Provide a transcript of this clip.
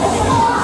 Come on!